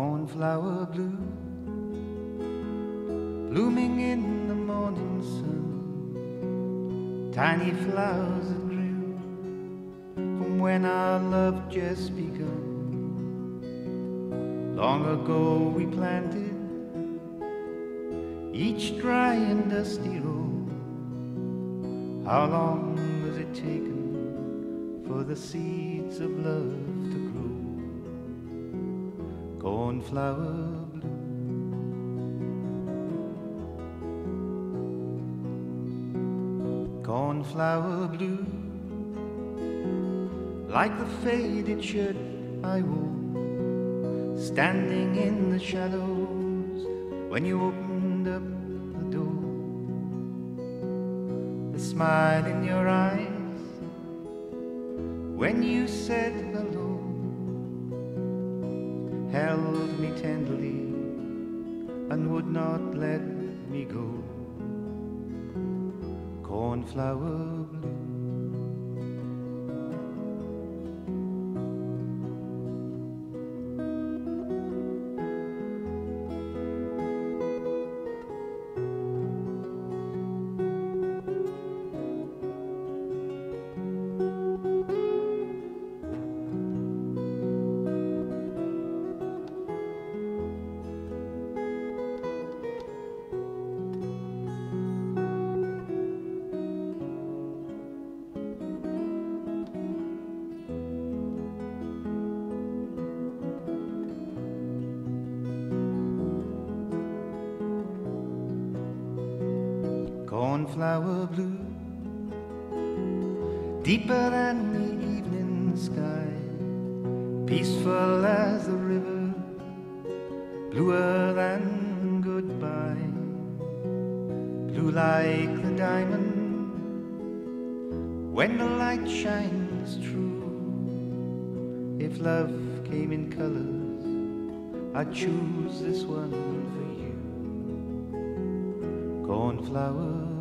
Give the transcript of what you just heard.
cornflower blue, blooming in the morning sun, tiny flowers that grew from when our love just begun. Long ago we planted each dry and dusty road. How long has it taken for the seeds of love to grow? Cornflower blue. Cornflower blue, like the faded shirt I wore standing in the shadows when you opened up the door. The smile in your eyes when you said hello held me tenderly and would not let me go. Cornflower blue. Cornflower blue, deeper than the evening sky, peaceful as the river, bluer than goodbye, blue like the diamond when the light shines true. If love came in colors, I'd choose this one for you cornflower